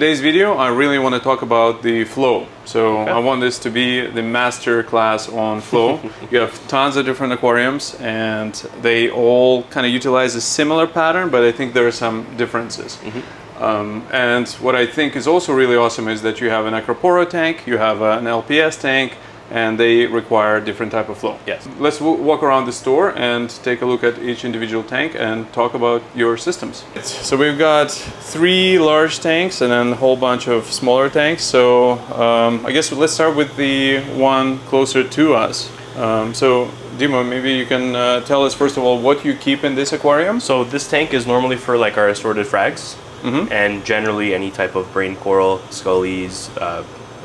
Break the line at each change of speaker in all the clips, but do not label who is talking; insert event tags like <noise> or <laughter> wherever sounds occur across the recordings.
today's video, I really want to talk about the flow. So okay. I want this to be the master class on flow. <laughs> you have tons of different aquariums and they all kind of utilize a similar pattern, but I think there are some differences. Mm -hmm. um, and what I think is also really awesome is that you have an Acropora tank, you have an LPS tank, and they require different type of flow.
Yes.
Let's walk around the store and take a look at each individual tank and talk about your systems. So we've got three large tanks and then a whole bunch of smaller tanks. So um, I guess let's start with the one closer to us. Um, so Dimo, maybe you can uh, tell us first of all what you keep in this aquarium.
So this tank is normally for like our assorted frags. Mm -hmm. and generally any type of brain coral, scullies, uh,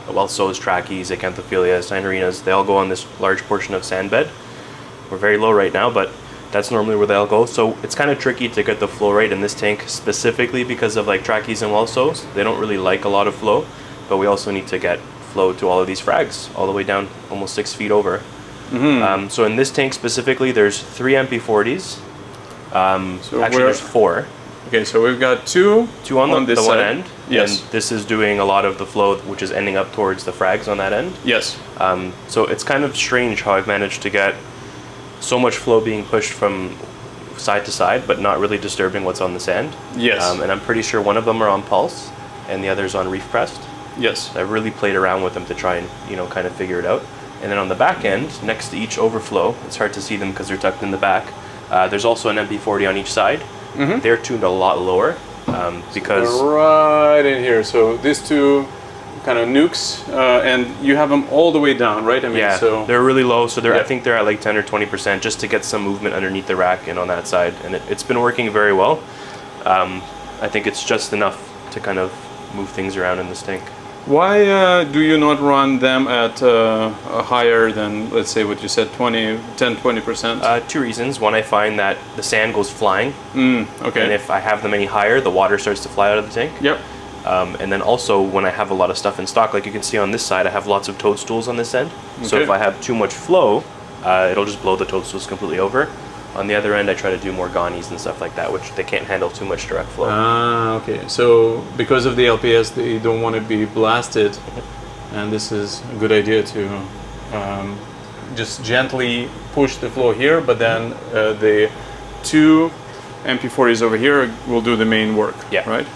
Welsos, Trachys, Acanthophyllias, Cynarinas, they all go on this large portion of sand bed. We're very low right now, but that's normally where they'll go. So it's kind of tricky to get the flow rate in this tank specifically because of like Trachys and Welsos. They don't really like a lot of flow, but we also need to get flow to all of these frags all the way down almost six feet over. Mm -hmm. um, so in this tank specifically, there's three MP40s. Um, so actually, there's four.
Okay, so we've got two,
two on, on the, the one end. Yes. And this is doing a lot of the flow, which is ending up towards the frags on that end.
Yes.
Um, so it's kind of strange how I've managed to get so much flow being pushed from side to side, but not really disturbing what's on the sand.
Yes.
Um, and I'm pretty sure one of them are on pulse, and the other's on reef crest.
Yes.
I really played around with them to try and you know kind of figure it out. And then on the back end, next to each overflow, it's hard to see them because they're tucked in the back. Uh, there's also an MP40 on each side Mm -hmm. They're tuned a lot lower um, because
so right in here. So these two kind of nukes, uh, and you have them all the way down, right? I
mean, yeah, so they're really low. So they're yeah. I think they're at like 10 or 20 percent just to get some movement underneath the rack and on that side, and it, has been working very well. Um, I think it's just enough to kind of move things around in this tank.
Why uh, do you not run them at uh, higher than, let's say, what you said, 20, 10, 20%?
Uh, two reasons. One, I find that the sand goes flying.
Mm, okay.
And if I have them any higher, the water starts to fly out of the tank.
Yep.
Um, and then also, when I have a lot of stuff in stock, like you can see on this side, I have lots of toadstools on this end. Okay. So if I have too much flow, uh, it'll just blow the toadstools completely over. On the other end, I try to do more ganies and stuff like that, which they can't handle too much direct flow.
Ah, okay. So because of the LPS, they don't want to be blasted, and this is a good idea to um, just gently push the flow here, but then uh, the two MP40s over here will do the main work.
Yeah.
Right.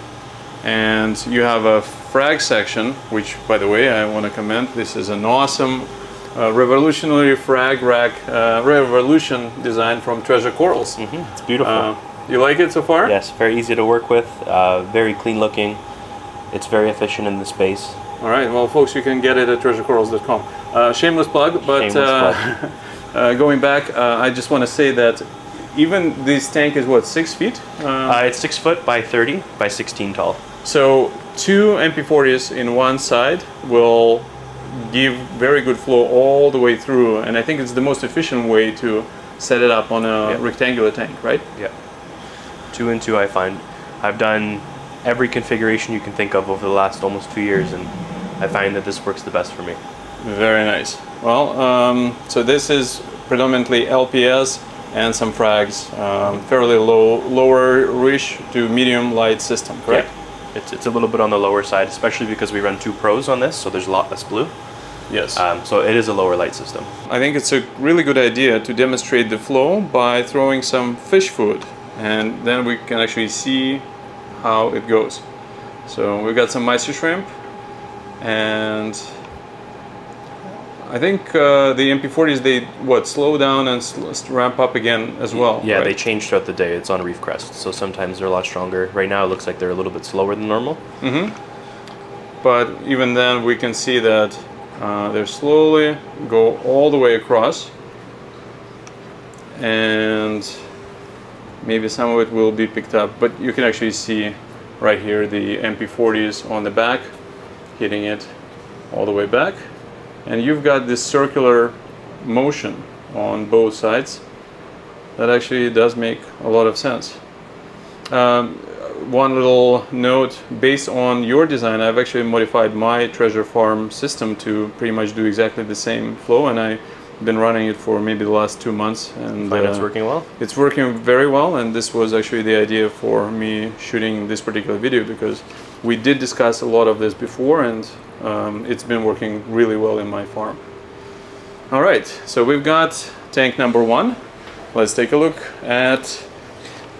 And you have a frag section, which, by the way, I want to comment. This is an awesome uh, revolutionary frag rack uh, revolution design from Treasure Corals.
Mm -hmm. It's beautiful. Uh,
you like it so far?
Yes, very easy to work with, uh, very clean looking. It's very efficient in the space.
All right, well, folks, you can get it at treasurecorals.com. Uh, shameless plug, but
shameless
plug. <laughs> going back, I just want to say that even this tank is what six feet?
it's six foot by 30 by 16 tall.
So two MP40s in one side will give very good flow all the way through and I think it's the most efficient way to set it up on a yep. rectangular tank, right?
Yeah. Two and two I find. I've done every configuration you can think of over the last almost two years and I find that this works the best for me.
Very nice. Well, um, so this is predominantly LPS and some frags, um, fairly low, lower-ish to medium light system, correct?
Yeah. It's, it's a little bit on the lower side, especially because we run two pros on this, so there's a lot less blue.
Yes.
Um, so it is a lower light system.
I think it's a really good idea to demonstrate the flow by throwing some fish food and then we can actually see how it goes. So we've got some Mysis shrimp and I think uh, the MP40s they what slow down and ramp up again as well.
Yeah, right? they change throughout the day. It's on reef crest, so sometimes they're a lot stronger. Right now, it looks like they're a little bit slower than normal.
Mm-hmm. But even then, we can see that uh, they slowly go all the way across, and maybe some of it will be picked up. But you can actually see right here the MP40s on the back, hitting it all the way back and you've got this circular motion on both sides that actually does make a lot of sense. Um, one little note, based on your design, I've actually modified my treasure farm system to pretty much do exactly the same flow and I've been running it for maybe the last two months
and uh, it's working well?
It's working very well and this was actually the idea for me shooting this particular video because we did discuss a lot of this before, and um, it's been working really well in my farm. All right, so we've got tank number one. Let's take a look at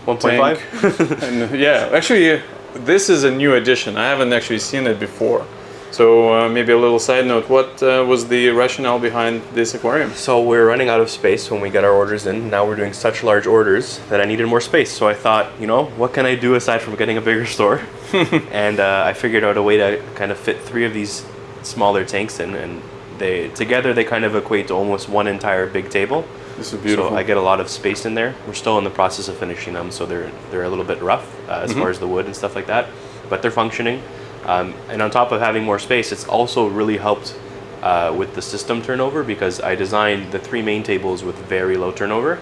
1.5. <laughs>
and yeah, actually, this is a new addition. I haven't actually seen it before. So uh, maybe a little side note. What uh, was the rationale behind this aquarium?
So we're running out of space when we get our orders in. Now we're doing such large orders that I needed more space. So I thought, you know, what can I do aside from getting a bigger store? <laughs> and uh, I figured out a way to kind of fit three of these smaller tanks in, and they together they kind of equate to almost one entire big table.
This is beautiful.
So I get a lot of space in there. We're still in the process of finishing them, so they're they're a little bit rough uh, as far as the wood and stuff like that, but they're functioning. Um, and on top of having more space, it's also really helped uh, with the system turnover because I designed the three main tables with very low turnover.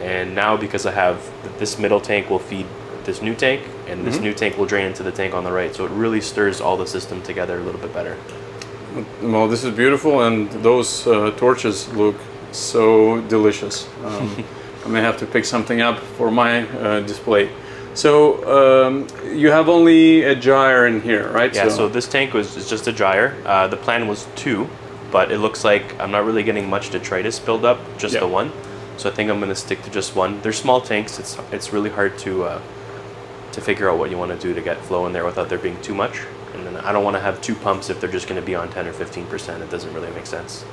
And now because I have this middle tank will feed this new tank and this new tank will drain into the tank on the right. So it really stirs all the system together a little bit better.
Well, this is beautiful, and those uh, torches look so delicious. Um, <laughs> I may have to pick something up for my uh, display. So um, you have only a dryer in here, right?
Yeah, so, this tank was just a dryer. Uh, the plan was two, but it looks like I'm not really getting much detritus build up, just
Yeah.
the one. So I think I'm gonna stick to just one. They're small tanks. It's it's really hard to uh, to figure out what you want to do to get flow in there without there being too much. And then I don't want to have two pumps if they're just going to be on 10 or 15 percent. It doesn't really make sense.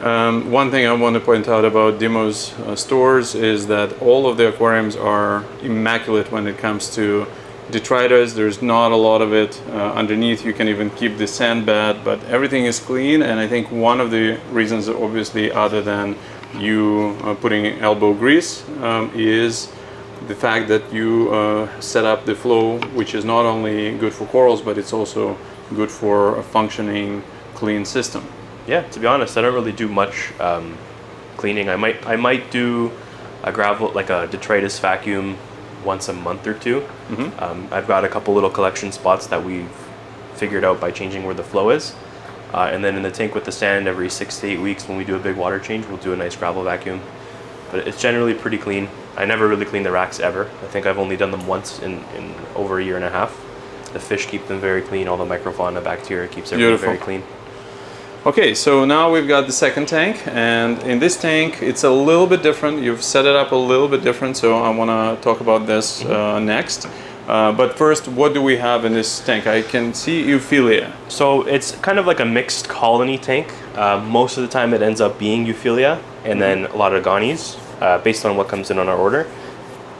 Um, one thing I want to point out about Dimo's uh, stores is that all of the aquariums are immaculate when it comes to detritus. There's not a lot of it uh, underneath. You can even keep the sand bed, but everything is clean. And I think one of the reasons, obviously, other than you uh, putting elbow grease, um, is the fact that you uh, set up the flow, which is not only good for corals, but it's also good for a functioning, clean system.
Yeah, to be honest, I don't really do much um, cleaning. I might I might do a gravel like a detritus vacuum once a month or 2 Um, I've got a couple little collection spots that we've figured out by changing where the flow is. Uh, and then in the tank with the sand, every six to eight weeks when we do a big water change, we'll do a nice gravel vacuum. But it's generally pretty clean. I never really clean the racks ever. I think I've only done them once in, in over a year and a half. The fish keep them very clean. All the microfauna bacteria keeps everything
Beautiful.
very clean.
Okay, so now we've got the second tank, and in this tank, it's a little bit different. You've set it up a little bit different, so I want to talk about this uh, next. Uh, but first, what do we have in this tank? I can see Euphyllia.
So it's kind of like a mixed colony tank. Uh, most of the time it ends up being Euphyllia and then a lot of Agonies uh, based on what comes in on our order.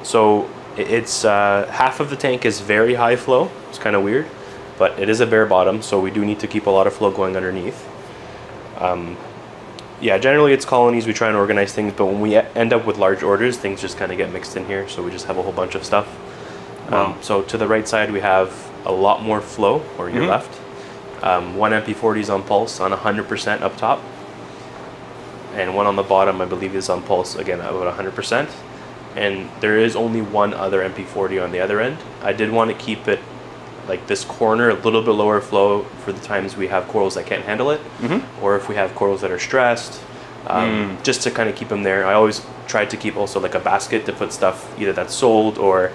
So it's uh, half of the tank is very high flow. It's kind of weird, but it is a bare bottom, so we do need to keep a lot of flow going underneath. Um, yeah, generally it's colonies. We try and organize things, but when we end up with large orders, things just kind of get mixed in here. So we just have a whole bunch of stuff.
Wow.
Um, so to the right side, we have a lot more flow, or your left. Um, one MP40 is on pulse on 100% up top, and one on the bottom, I believe, is on pulse again about 100%. And there is only one other MP40 on the other end. I did want to keep it like this corner a little bit lower flow for the times we have corals that can't handle it, or if we have corals that are stressed, um, just to kind of keep them there. I always try to keep also like a basket to put stuff either that's sold or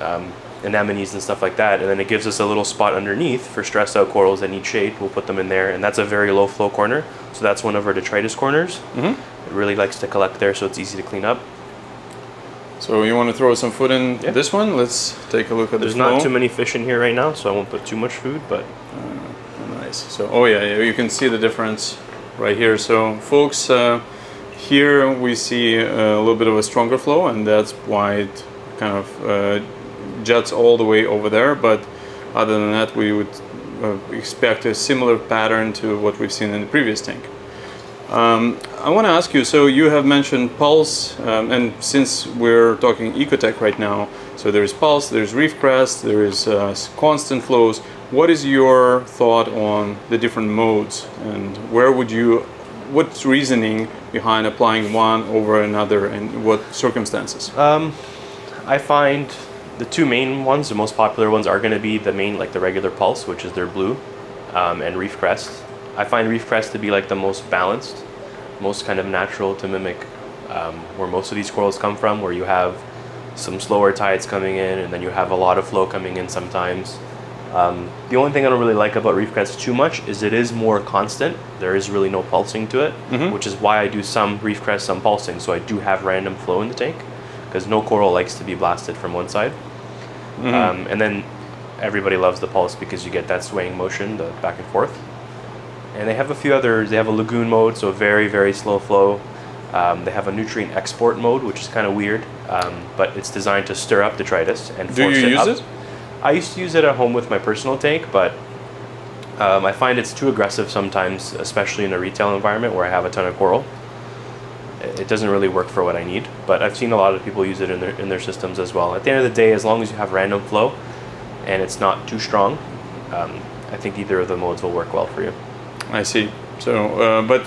um, anemones and stuff like that. And then it gives us a little spot underneath for stressed out corals that need shade. We'll put them in there, and that's a very low flow corner. So that's one of our detritus corners. Mm-hmm. It really likes to collect there, so it's easy to clean up.
So you want to throw some food in
Yeah.
this one? Let's take a look at
There's
the flow.
not too many fish in here right now, so I won't put too much food. But
Nice. So, oh yeah, yeah, you can see the difference right here. So, folks, uh, here we see a little bit of a stronger flow, and that's why it kind of uh, jets all the way over there. But other than that, we would uh, expect a similar pattern to what we've seen in the previous tank. Um, I want to ask you. So you have mentioned pulse, um, and since we're talking ecotech right now, so there is pulse, there's reef crest, there is uh, constant flows. What is your thought on the different modes, and where would you, what's reasoning behind applying one over another, and what circumstances?
um, I find the two main ones, the most popular ones, are going to be the main, like the regular pulse, which is their blue, um, and reef crest. I find reef crest to be like the most balanced, most kind of natural to mimic um, where most of these corals come from, where you have some slower tides coming in, and then you have a lot of flow coming in sometimes. Um, the only thing I don't really like about Reef Crest too much is it is more constant. There is really no pulsing to it, which is why I do some Reef Crest, some pulsing. So I do have random flow in the tank because no coral likes to be blasted from one side. Um, and then everybody loves the pulse because you get that swaying motion, the back and forth. And they have a few others. They have a lagoon mode, so very, very slow flow. Um, they have a nutrient export mode, which is kind of weird, um, but it's designed to stir up detritus and
Do
force
you
it
use
up.
it?
I used to use it at home with my personal tank, but um, I find it's too aggressive sometimes, especially in a retail environment where I have a ton of coral. It it doesn't really work for what I need, but I've seen a lot of people use it in their in their systems as well. At the end of the day, as long as you have random flow and it's not too strong, um, I think either of the modes will work well for you.
I see. So, uh, but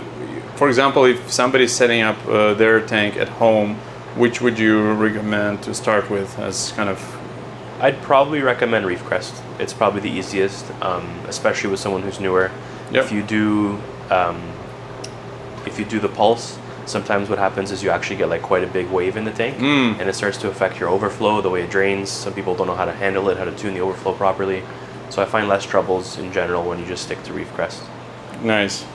for example, if somebody's setting up uh, their tank at home, which would you recommend to start with as kind of
I'd probably recommend Reef Crest. It's probably the easiest, um, especially with someone who's newer.
Yep.
If you do, um, if you do the pulse, sometimes what happens is you actually get like quite a big wave in the tank,
Mm.
and it starts to affect your overflow, the way it drains. Some people don't know how to handle it, how to tune the overflow properly. So I find less troubles in general when you just stick to Reef Crest.
Nice?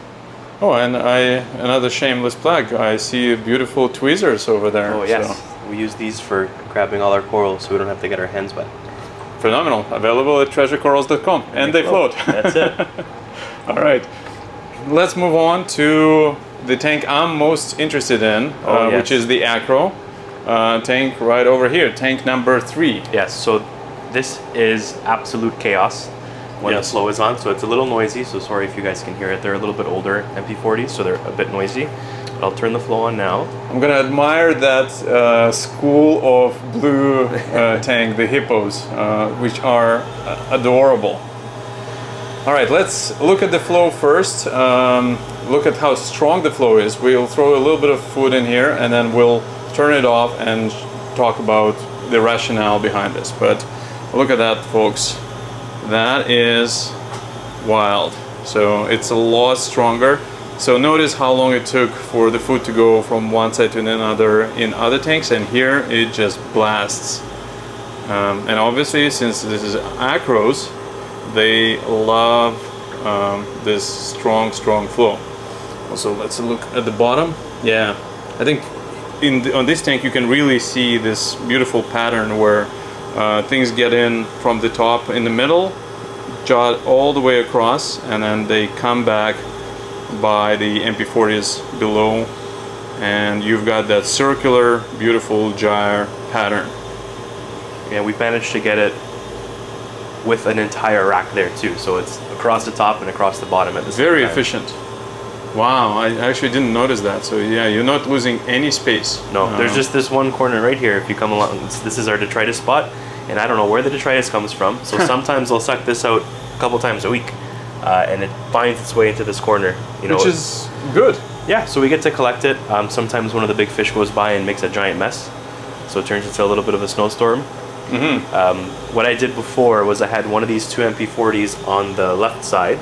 Oh, and I another shameless plug. I see beautiful tweezers over there.
Oh yes,
so
we use these for grabbing all our corals, so we don't have to get our hands wet.
phenomenal. Available at treasurecorals.com, and they float.
That's it. <laughs>
All right. Let's move on to the tank I'm most interested in,
Oh,
uh,
yes.
which is the Acro uh, tank right over here, tank number three.
Yes, so this is absolute chaos when
Yes.
the flow is on. So it's a little noisy, so sorry if you guys can hear it. They're a little bit older MP40s, so they're a bit noisy. But I'll turn the flow on now.
I'm gonna admire that uh, school of blue uh, <laughs> tank, the hippos, uh, which are uh, adorable. All right, let's look at the flow first. Um, look at how strong the flow is. We'll throw a little bit of food in here and then we'll turn it off and talk about the rationale behind this. But look at that, folks. That is wild. So it's a lot stronger. So notice how long it took for the food to go from one side to another in other tanks, and here it just blasts. Um, and obviously, since this is acros, they love um, this strong, strong flow. Also, let's look at the bottom. Yeah, I think in the, on this tank you can really see this beautiful pattern where uh, things get in from the top in the middle, jot all the way across, and then they come back by the MP40s below, and you've got that circular, beautiful gyre pattern.
Yeah we managed to get it with an entire rack there too. So it's across the top and across the bottom at the same
Very
time.
efficient. Wow, I actually didn't notice that. So yeah, you're not losing any space.
No, there's
Uh,
just this one corner right here. If you come along, this is our detritus spot, and I don't know where the detritus comes from. So sometimes they'll suck this out a couple times a week, uh, and it finds its way into this corner. You know,
which is good.
yeah. So we get to collect it. Um, sometimes one of the big fish goes by and makes a giant mess, so it turns into a little bit of a snowstorm. Um, what I did before was I had one of these two MP40s on the left side,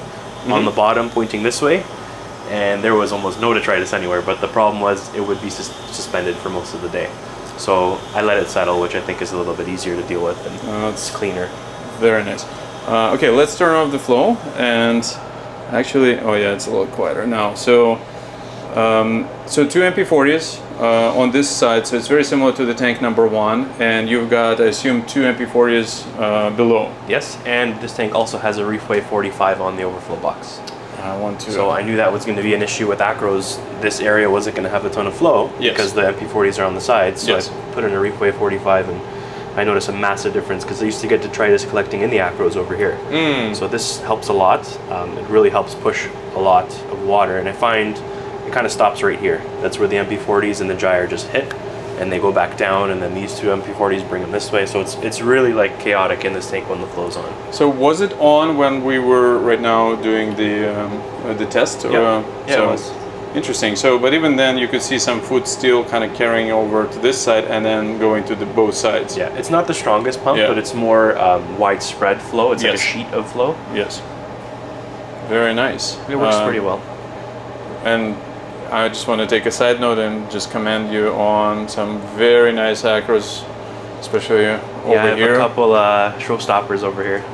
on the bottom pointing this way, and there was almost no detritus anywhere. But the problem was it would be sus- suspended for most of the day. So I let it settle, which I think is a little bit easier to deal with and
Uh,
it's cleaner.
Very nice. Uh, okay, let's turn off the flow and actually, oh yeah, it's a little quieter now. So, um, so two MP40s uh, on this side, so it's very similar to the tank number one, and you've got, I assume, two MP40s uh, below.
Yes, and this tank also has a ReefWave 45 on the overflow box.
I want to.
So I knew that was going to be an issue with acros. This area wasn't going to have a ton of flow
Yes.
because the MP40s are on the sides. So
Yes.
I put in a ReefWave 45 and I noticed a massive difference because I used to get detritus collecting in the acros over here.
Mm.
So this helps a lot. Um, it really helps push a lot of water, and I find it kind of stops right here. That's where the MP40s and the gyre just hit, and they go back down, and then these two MP40s bring them this way. So it's it's really like chaotic in this tank when the flow's on.
So was it on when we were right now doing the um, uh, the test?
Yeah.
Uh,
Yeah, it
so,
was.
Interesting. So, but even then, you could see some food still kind of carrying over to this side and then going to the both sides.
Yeah, it's not the strongest pump,
Yeah.
but it's more um, widespread flow. It's like a sheet of flow.
Yes. Very nice.
It works
Um,
pretty well.
And I just want to take a side note and just commend you on some very nice acros especially uh, over
yeah, I have
here.
a couple uh, showstoppers over here.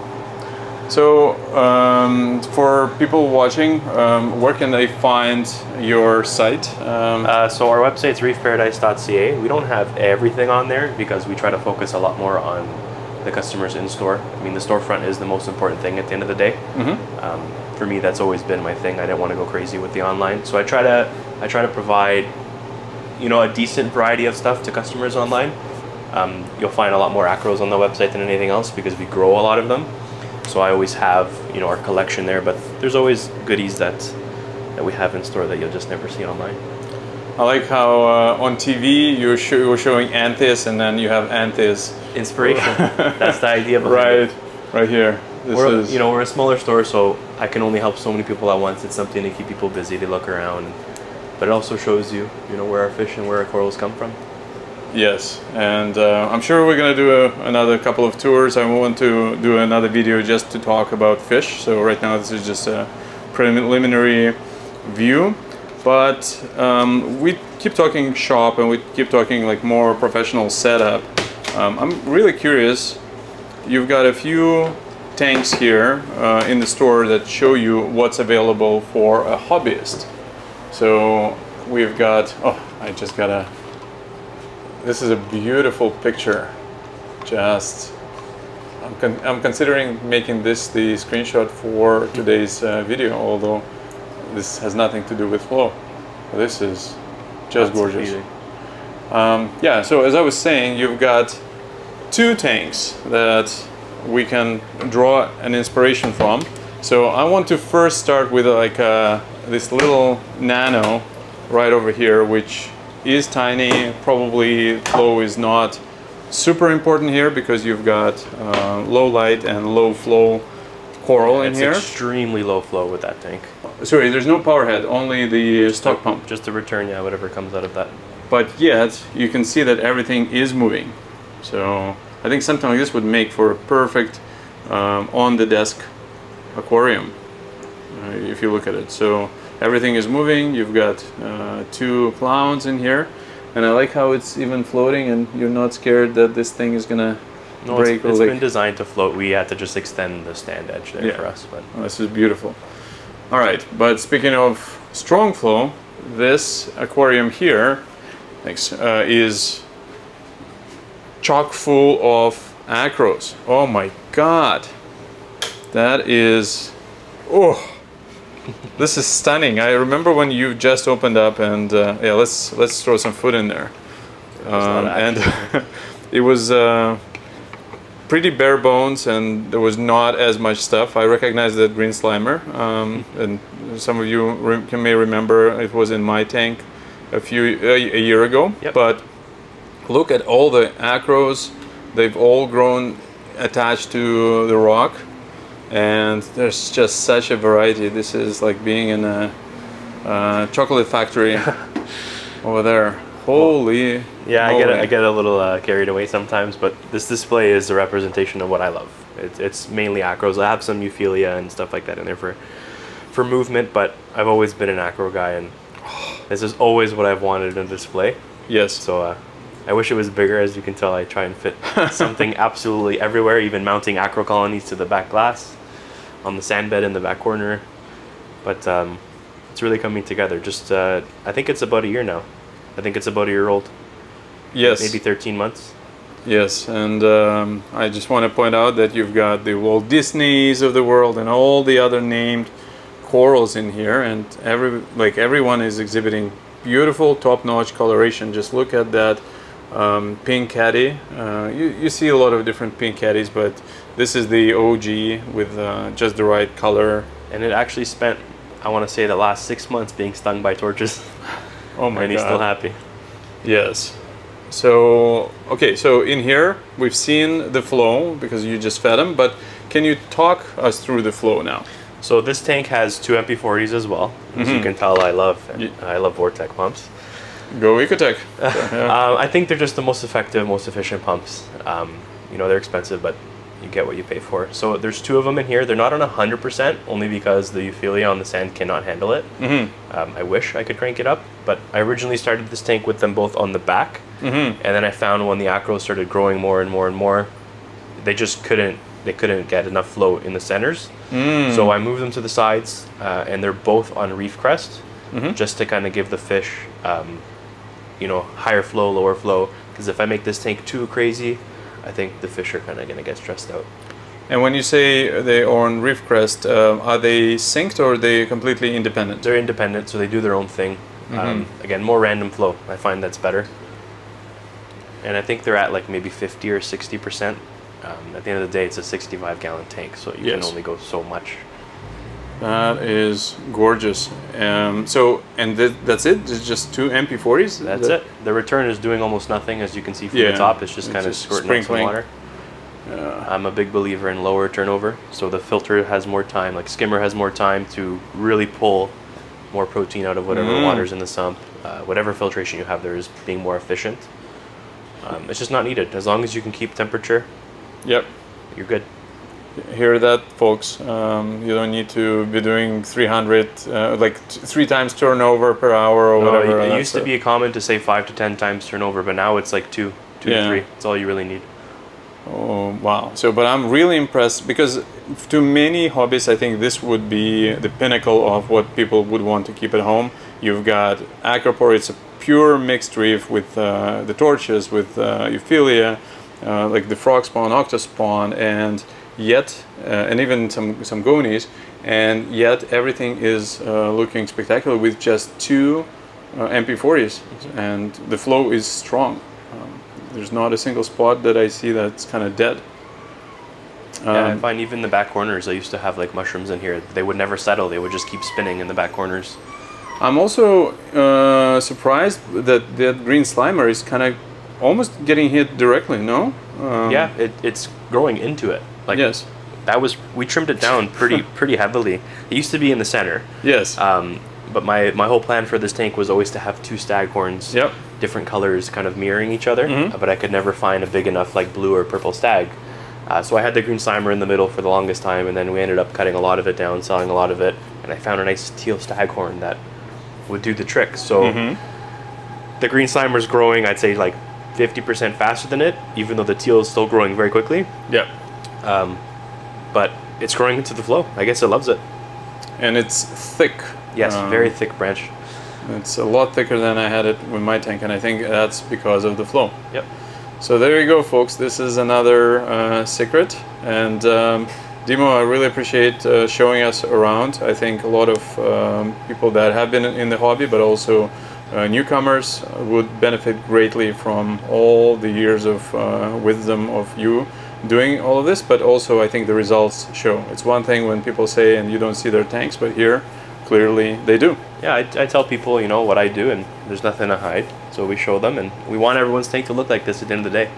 So, um, for people watching, um, where can they find your site? Um,
Uh, so our website's reefparadise.ca. We don't have everything on there because we try to focus a lot more on the customers in store. I mean, the storefront is the most important thing at the end of the day. Um, for me, that's always been my thing. I didn't want to go crazy with the online, so I try to I try to provide you know a decent variety of stuff to customers online. Um, you'll find a lot more acros on the website than anything else because we grow a lot of them. So I always have you know our collection there, but there's always goodies that that we have in store that you'll just never see online.
I like how uh, on TV you're, show, you're showing Anthias and then you have Anthias.
Inspiration. <laughs> That's the idea behind
Right,
it.
right here. This
We're,
is
you know, we're a smaller store, so I can only help so many people at once. It's something to keep people busy. They look around, but it also shows you, you know, where our fish and where our corals come from.
Yes, and uh, I'm sure we're gonna do a, another couple of tours. I want to do another video just to talk about fish. So right now this is just a preliminary view, but um, we keep talking shop and we keep talking like more professional setup. Um, I'm really curious. You've got a few tanks here uh, in the store that show you what's available for a hobbyist. So we've got. Oh, I just got a this is a beautiful picture. Just, I'm, con- I'm considering making this the screenshot for today's uh, video, although this has nothing to do with flow. This is just
That's
gorgeous. Um, yeah, so as I was saying, you've got two tanks that we can draw an inspiration from. So I want to first start with like uh, this little nano right over here, which is tiny. Probably flow is not super important here because you've got uh, low light and low flow coral in
It's
here.
extremely low flow with that tank.
Sorry, there's no power head, only the stock pump.
Just to return, yeah, whatever comes out of that.
but yet you can see that everything is moving. So I think something like this would make for a perfect um, on the desk aquarium uh, if you look at it. So everything is moving. You've got uh, two clowns in here, and I like how it's even floating, and you're not scared that this thing is gonna
No,
break
it's,
or
it's been designed to float. We had to just extend the stand edge there
Yeah.
for us, but
Oh, this is beautiful. All right, but speaking of strong flow, this aquarium here thanks, uh, is chock full of acros. Oh my god. That is oh this is stunning. I remember when you just opened up and uh, yeah, let's let's throw some food in there.
was a lot
Um, and <laughs> it was uh, pretty bare bones and there was not as much stuff. I recognize that green slimer, um, and some of you re- can may remember it was in my tank a few a, a year ago.
Yep.
But look at all the acros; they've all grown attached to the rock, and there's just such a variety. This is like being in a, uh chocolate factory <laughs> over there. Holy!
yeah, I get a. I get a little uh, carried away sometimes. But this display is a representation of what I love. It's, it's mainly acros. I have some euphyllia and stuff like that in there for for movement, but I've always been an acro guy, and this is always what I've wanted in a display.
Yes.
So uh, I wish it was bigger. As you can tell, I try and fit <laughs> something absolutely everywhere, even mounting acro colonies to the back glass, on the sand bed in the back corner. But um, it's really coming together. Just uh, I think it's about a year now. I think it's about a year old,
Yes.
maybe 13 months.
Yes, and um, I just want to point out that you've got the Walt Disneys of the world and all the other named corals in here, and every like everyone is exhibiting beautiful, top-notch coloration. Just look at that um, pink caddy. Uh, you you see a lot of different pink caddies, but this is the OG with uh, just the right color.
And it actually spent, I want to say, the last six months being stung by torches, <laughs>
Oh my god.
and he's still happy.
Yes. So, okay, so in here we've seen the flow because you just fed them, but can you talk us through the flow now?
So this tank has two MP40s as well. As you can tell, I love I love VorTech pumps.
Go Ecotech. <laughs> Yeah.
Um, I think they're just the most effective, most efficient pumps. Um, you know, they're expensive, but you get what you pay for. So there's two of them in here. They're not on 100% only because the Euphyllia on the sand cannot handle it.
Mm-hmm.
Um, I wish I could crank it up, but I originally started this tank with them both on the back,
Mm-hmm.
and then I found when the acros started growing more and more and more, they just couldn't they couldn't get enough flow in the centers.
Mm.
So I moved them to the sides, uh, and they're both on reef crest,
Mhm.
just to kind of give the fish, um, you know, higher flow, lower flow. Because if I make this tank too crazy, I think the fish are kind of gonna get stressed out.
And when you say they are on reef crest, um, are they synced or are they completely independent?
They're independent, so they do their own thing. Um, again, more random flow. I find that's better. And I think they're at like maybe 50 or 60 percent. Um, at the end of the day, it's a 65 gallon tank, so you
Yes.
can only go so much.
That is gorgeous. Um, so, and th- that's it? It's just two MP40s?
That's
That-
it. The return is doing almost nothing, as you can see from
Yeah,
the top. It's just
it's
kind of
just
squirting out some water. I'm a big believer in lower turnover, so the filter has more time. Like skimmer has more time to really pull more protein out of whatever
Mm.
water's in the sump. Uh, whatever filtration you have there is being more efficient. Um, it's just not needed. As long as you can keep temperature,
Yep.
you're good.
Hear that, folks? Um, you don't need to be doing 300, uh, like t- three times turnover per hour or
No,
whatever.
it, it used to be common to say five to ten times turnover, but now it's like two, two
Yeah.
to three. That's all you really need.
Oh wow! So, but I'm really impressed because to many hobbies, I think this would be the pinnacle of what people would want to keep at home. You've got Acropore; it's a pure mixed reef with uh, the torches, with uh, Euphyllia, uh, like the frog spawn, octospawn, spawn, and yet, uh, and even some some gonies, and yet everything is uh, looking spectacular with just two uh, MP40s, and the flow is strong. Um, there's not a single spot that I see that's kind of dead.
yeah, I
Um,
find even the back corners. I used to have like mushrooms in here. They would never settle. They would just keep spinning in the back corners.
I'm also uh, surprised that that green slimer is kind of almost getting hit directly. No? Um,
yeah, it, it's growing into it. Like
yes.
that was we trimmed it down pretty <laughs> pretty heavily. It used to be in the center,
Yes.
um, but my my whole plan for this tank was always to have two staghorns,
Yep.
different colors, kind of mirroring each other.
Mhm.
uh, But I could never find a big enough like blue or purple stag. Uh, so I had the green slimer in the middle for the longest time, and then we ended up cutting a lot of it down, selling a lot of it, and I found a nice teal staghorn that would do the trick. So
Mhm.
the green slimer is growing, I'd say like 50% faster than it, even though the teal is still growing very quickly.
Yep.
Um, but it's growing into the flow. I guess it loves it.
And it's thick.
Yes,
Um,
very thick branch.
It's a lot thicker than I had it with my tank, and I think that's because of the flow.
Yep.
So there you go, folks. This is another uh, secret. And um, Dimo, I really appreciate uh, showing us around. I think a lot of um, people that have been in the hobby, but also uh, newcomers, would benefit greatly from all the years of uh, wisdom of you doing all of this. But also, I think the results show. It's one thing when people say and you don't see their tanks, but here, clearly they do.
Yeah, I, I tell people, you know, what I do, and there's nothing to hide. So we show them, and we want everyone's tank to look like this at the end of the day.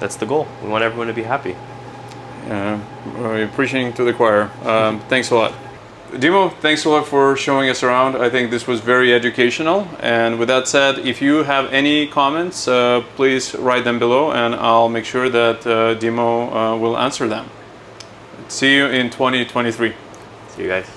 That's the goal. We want everyone to be happy.
Uh, we're preaching to the choir. Um, thanks a lot. Dimo, thanks a lot for showing us around. I think this was very educational. And with that said, if you have any comments, uh, please write them below and I'll make sure that uh, Dimo uh, will answer them. See you in 2023.
See you guys.